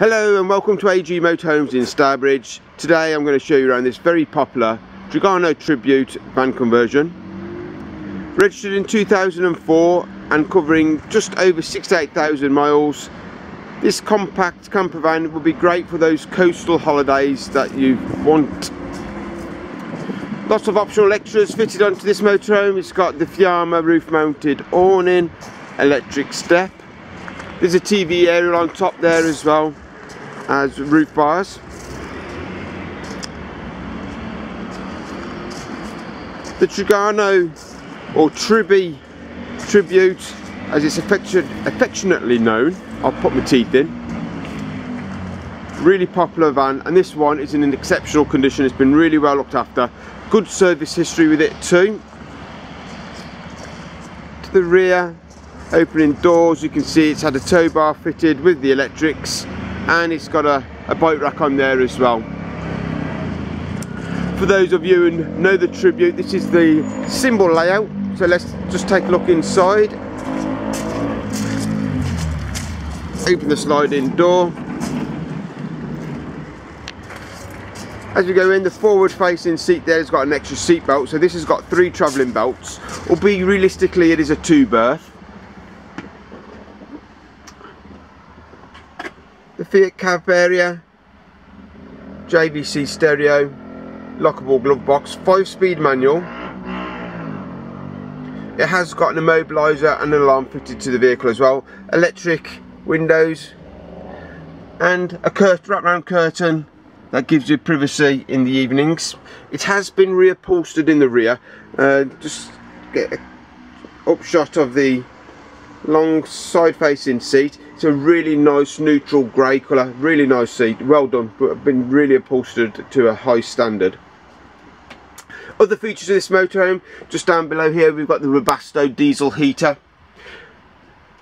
Hello and welcome to AEG Motorhomes in Stourbridge. Today I'm going to show you around this very popular Trigano Tribute van conversion. Registered in 2004 and covering just over 68,000 miles. This compact camper van will be great for those coastal holidays that you want. Lots of optional extras fitted onto this motorhome. It's got the Fiamma roof mounted awning, electric step. There's a TV aerial on top there as well as roof bars. The Trigano or Tribi Tribute as it's affection, affectionately known, I'll put my teeth in. Really popular van and this one is in an exceptional condition, it's been really well looked after. Good service history with it too. To the rear, opening doors, you can see it's had a tow bar fitted with the electrics and it's got a, a bike rack on there as well. For those of you who know the Tribute, this is the symbol layout. So let's just take a look inside. Open the sliding door. As we go in, the forward facing seat there has got an extra seat belt. So this has got three travelling belts. Albeit realistically it is a two berth. Fiat cab area, JVC stereo, lockable glove box, 5 speed manual. It has got an immobiliser and an alarm fitted to the vehicle as well. Electric windows and a curt wraparound curtain that gives you privacy in the evenings. It has been reupholstered in the rear. Uh, just get a upshot of the long side facing seat. It's a really nice neutral grey colour really nice seat. Well done but been really upholstered to a high standard. Other features of this motorhome just down below here we've got the Webasto diesel heater.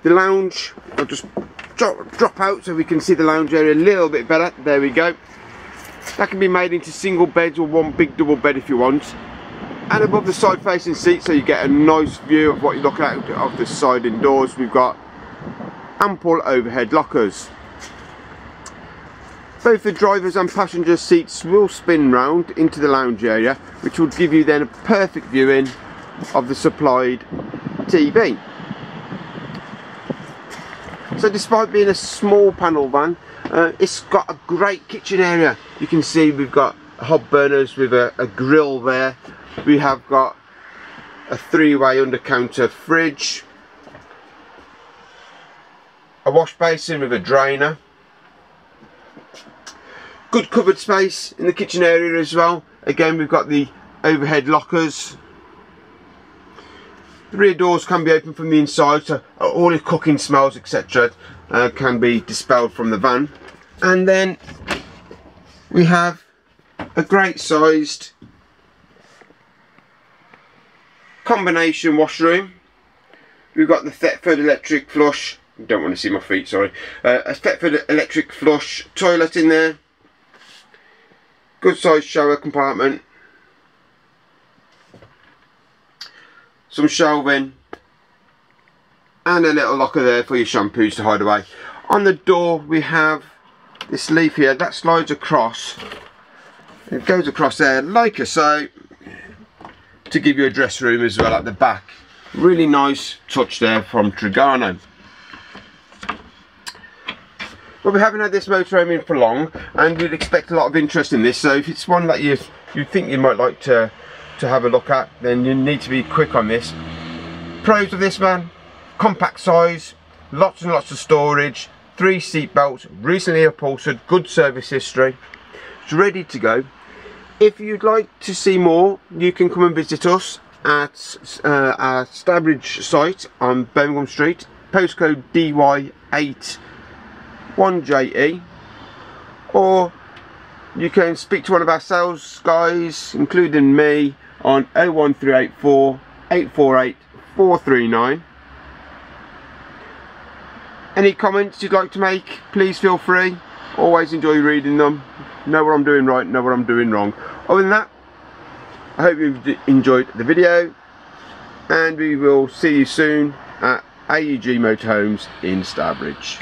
The lounge I'll just drop, drop out so we can see the lounge area a little bit better. There we go. That can be made into single beds or one big double bed if you want and above the side facing seat so you get a nice view of what you're looking at of the side indoors. We've got ample overhead lockers. Both the drivers and passenger seats will spin round into the lounge area which will give you then a perfect viewing of the supplied TV so despite being a small panel van uh, it's got a great kitchen area. You can see we've got hob burners with a, a grill there. We have got a three-way under counter fridge a wash basin with a drainer good cupboard space in the kitchen area as well. Again we've got the overhead lockers. The rear doors can be opened from the inside so all your cooking smells etc uh, can be dispelled from the van. And then we have a great sized combination washroom. We've got the Thetford electric flush. Don't want to see my feet, sorry. Uh, a Thetford electric flush toilet in there. Good sized shower compartment. Some shelving. And a little locker there for your shampoos to hide away. On the door we have this leaf here that slides across. It goes across there like a so to give you a dress room as well at the back. Really nice touch there from Trigano. Well, we haven't had this motorhome in for long and we'd expect a lot of interest in this so if it's one that you you think you might like to to have a look at then you need to be quick on this. Pros of this man, compact size, lots and lots of storage, three seat belts, recently upholstered, good service history, it's ready to go if you'd like to see more, you can come and visit us at uh, our Stourbridge site on Birmingham Street, postcode DY8 1JE, or you can speak to one of our sales guys, including me, on 01384 848 439. Any comments you'd like to make, please feel free. Always enjoy reading them know what I'm doing right, know what I'm doing wrong. Other than that, I hope you've enjoyed the video and we will see you soon at AEG Motorhomes in Stourbridge.